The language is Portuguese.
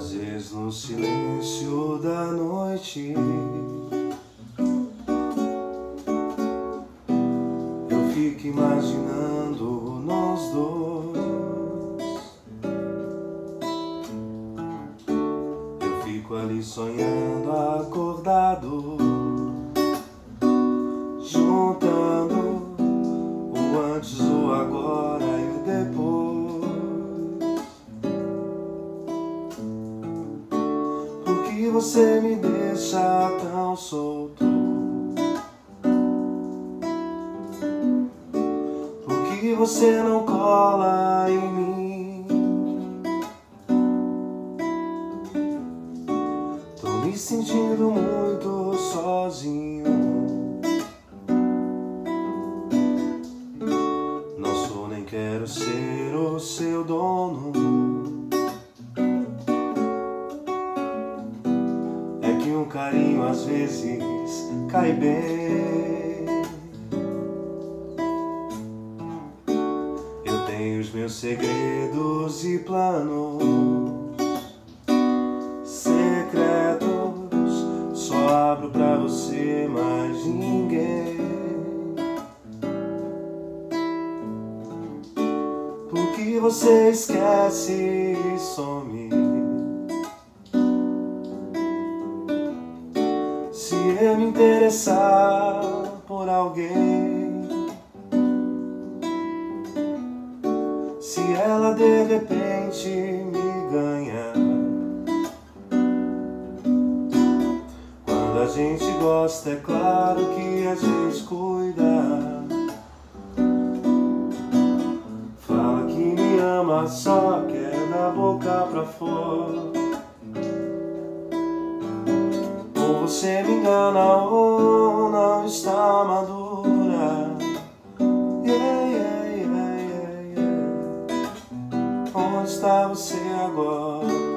Às vezes no silêncio da noite. Eu fico imaginando nós dois. Eu fico ali sonhando acordado Juntando o antes, o agora você me deixa tão solto? Por que você não cola em mim? Tô me sentindo muito sozinho. Não sou nem quero ser o seu dono. Carinho às vezes cai bem. Eu tenho os meus segredos e planos secretos. Só abro pra você, mais ninguém. Porque você esquece e some. Eu me interessar por alguém, se ela de repente me ganha, quando a gente gosta, é claro que a gente cuida. Fala que me ama, só quer da boca pra fora. Você me engana ou não está madura. Yeah, yeah, yeah. Onde está você agora?